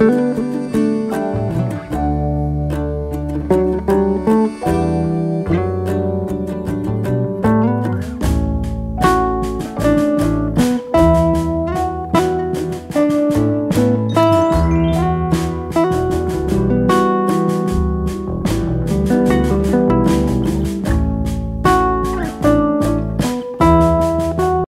Música